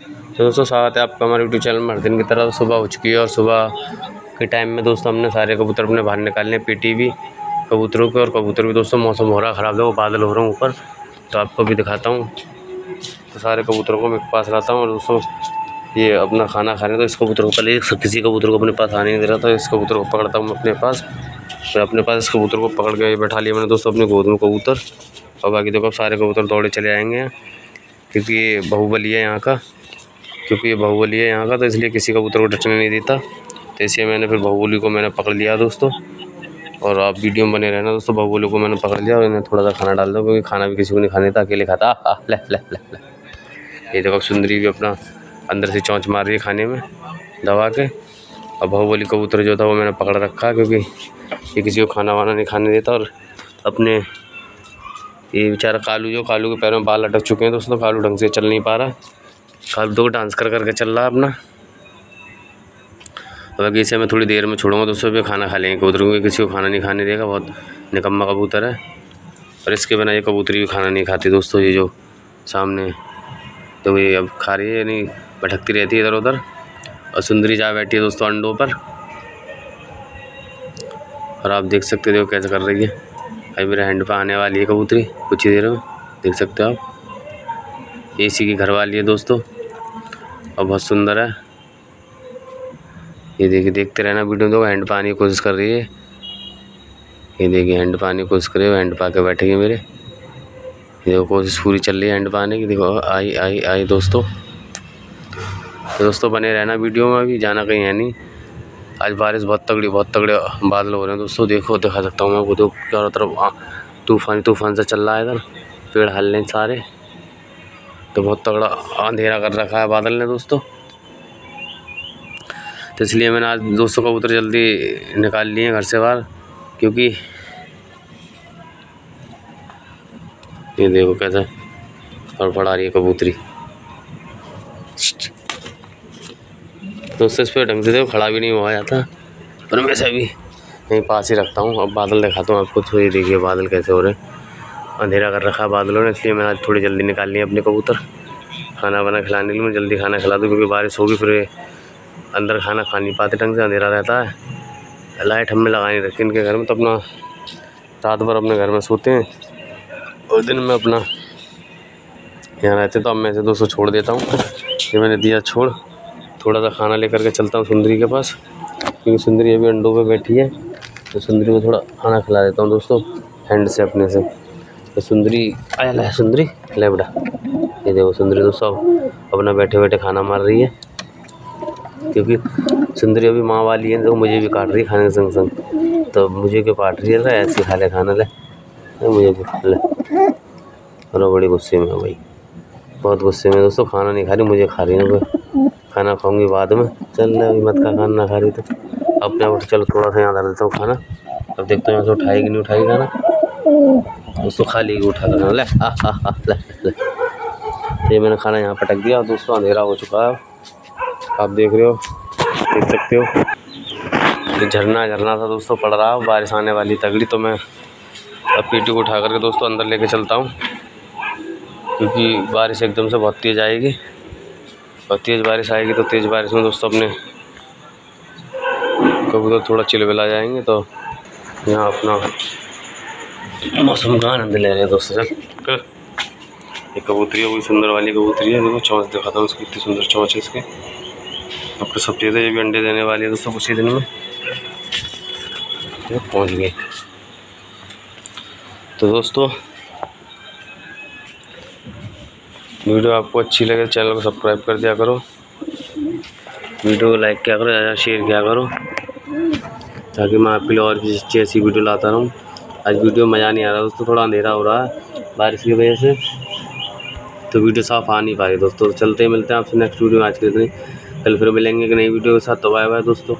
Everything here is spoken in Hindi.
तो दोस्तों स्वागत है आपका हमारे यूट्यूब चैनल में हर दिन की तरह। सुबह हो चुकी है और सुबह के टाइम में दोस्तों, हमने सारे कबूतर अपने बाहर निकालने पीटी भी कबूतरों के। और कबूतर भी दोस्तों, मौसम हो रहा ख़राब है वो बादल हो रहे हैं ऊपर। तो आपको भी दिखाता हूँ। तो सारे कबूतरों को मेरे पास लाता हूँ और दोस्तों, ये अपना खाना खाने तो इस कबूतर को पहले किसी कबूतर को अपने पास आने नहीं दे रहा था। इस कबूतर को पकड़ता हूँ अपने पास। फिर अपने पास इस कबूतर को पकड़ के बैठा लिया मैंने दोस्तों, अपने गोद में कबूतर। और बाकी देखो सारे कबूतर दौड़े चले आएँगे। क्योंकि ये बाहुबली है यहाँ का। क्योंकि ये बाहुबली है यहाँ का तो इसलिए किसी कबूतर को डटने नहीं देता। तो इसलिए मैंने फिर बाहुबली को मैंने पकड़ लिया दोस्तों। और आप वीडियो में बने रहना दोस्तों, बाहुबली को मैंने पकड़ लिया और इन्हें थोड़ा सा खाना डाल दो, क्योंकि खाना भी किसी को नहीं खाने था अकेले खाता। ले ले ले ले। ये देखो सुंदरी भी अपना अंदर से चौंच मार रही है खाने में, दबा के। और बाहुबली कबूतर जो था वो मैंने पकड़ रखा, क्योंकि ये किसी को खाना वाना नहीं खाने देता। और अपने ये बेचारा कालू, जो कालू के पैरों में बाल अटक चुके हैं दोस्तों, कालू ढंग से चल नहीं पा रहा। कालू तो डांस कर करके चल रहा अपना। बाकी इसे मैं थोड़ी देर में छोड़ूँगा, दोस्तों फिर खाना खा लेंगे, कबूतर क्योंकि किसी को खाना नहीं खाने देगा, बहुत निकम्मा कबूतर है। और इसके बिना ये कबूतरी भी खाना नहीं खाती दोस्तों, ये जो सामने तो ये अब खा रही है, यानी भटकती रहती है इधर उधर। और सुंदरी जा बैठी है दोस्तों अंडों पर। और आप देख सकते हो कैसे कर रही है। अभी मेरे हैंड पर आने वाली है कबूतरी, कुछ ही देर में, देख सकते हो आप। एसी की घर वाली है दोस्तों। और बहुत सुंदर है। ये देखिए, देखते रहना वीडियो तो हैंड पाने की कोशिश कर रही है। ये देखिए, हैंड पाने की कोशिश कर रही है, हैंड पा के बैठेगी मेरे। देखो, कोशिश पूरी चल रही है हैंड पाने की। देखो, आई आई आई, दोस्तों। तो दोस्तों, बने रहना वीडियो में अभी, जाना कहीं है नहीं। आज बारिश बहुत तगड़ी, बहुत तगड़े बादल हो रहे हैं दोस्तों। देखो, दिखा सकता हूँ मैं आपको। देखो, चारों तरफ़ तूफ़ान तूफ़ान से चल रहा है इधर। पेड़ हल सारे। तो बहुत तगड़ा अंधेरा कर रखा है बादल ने दोस्तों। तो इसलिए मैंने आज दोस्तों कबूतर जल्दी निकाल लिए घर से बाहर, क्योंकि ये देखो कैसे पड़ा रही है कबूतरी। दोस्तों, इस पर ढंग से देखो खड़ा भी नहीं हुआ जाता पर मैं से भी यहीं पास ही रखता हूँ। अब बादल दिखाता हूँ आपको थोड़ी देखिए बादल कैसे हो रहे हैं। अंधेरा कर रखा है बादलों ने, इसलिए मैंने आज थोड़ी जल्दी निकाल ली अपने कबूतर। खाना वाना खिलाने के लिए, मैं जल्दी खाना खिला दूँ, क्योंकि बारिश होगी, फिर अंदर खाना खा नहीं पाते ढंग से, अंधेरा रहता है। लाइट हमें नहीं रखी इनके घर में तो अपना रात भर अपने घर में सोते हैं। और दिन में अपना यहाँ रहते तो अब मैं से दोस्तों छोड़ देता हूँ। ये मैंने दिया छोड़, थोड़ा सा खाना लेकर के चलता हूँ सुंदरी के पास। क्योंकि सुंदरी अभी अंडों पे बैठी है तो सुंदरी को थोड़ा खाना खिला देता हूँ दोस्तों, हैंड से अपने से। सुंदरी, आया ला सुंदरी, ले बेटा। ये देखो सुंदरी तो सब अपना बैठे बैठे खाना मार रही है। क्योंकि सुंदरी अभी माँ वाली है तो मुझे भी काट रही है खाने के संग संग। तो मुझे क्यों काट रही है? ऐसे खा ले खाना, ले। तो मुझे भी खा ले। और बड़ी गुस्से में भाई। बहुत गुस्से में दोस्तों खाना नहीं खा रही, मुझे खा रही है खाना खाऊँगी बाद में। चल अभी मत का खाना ना खा रही तो। अपने आप चलो थोड़ा सा यहाँ डाल देता हूँ खाना। अब देखते हैं उठाएगी, नहीं उठाएगी खाना। दोस्तों, खाली उठा कर ले तो ये मैंने खाना यहाँ पटक दिया दोस्तों अंधेरा हो चुका है। आप देख रहे हो, देख सकते हो। ये झरना झरना था दोस्तों, पड़ रहा, बारिश आने वाली तगड़ी तो मैं अब पीटी को उठा करके दोस्तों अंदर लेके चलता हूँ। क्योंकि बारिश एकदम से बहुत तेज़ आएगी। और तेज़ बारिश आएगी तो तेज़ बारिश में दोस्तों अपने कबूतर थोड़ा चिलबिला जाएँगे तो यहाँ अपना मौसम का आनंद ले रहे हैं दोस्तों चल ये कबूतरी है वही सुंदर वाली कबूतरी है, देखो चौंच दिखाता हूँ उसकी, इतनी सुंदर चौंच है इसके। आपको सब चीज़ें ये भी अंडे देने वाली है, दोस्तों, कुछ ही दिन में। तो पहुँच गए। तो दोस्तों, वीडियो आपको अच्छी लगे, चैनल को सब्सक्राइब कर दिया करो। वीडियो को लाइक किया करो ज़्यादा शेयर किया करो, ताकि मैं आपके लिए और भी अच्छी ऐसी वीडियो लाता रहूँ। आज वीडियो मज़ा नहीं आ रहा, दोस्तों, थोड़ा अंधेरा हो रहा है बारिश की वजह से तो वीडियो साफ़ आ नहीं पा रही दोस्तों चलते मिलते हैं आपसे नेक्स्ट वीडियो में आज के दिन कल फिर मिलेंगे एक नई वीडियो के साथ तो बाय बाय दोस्तों।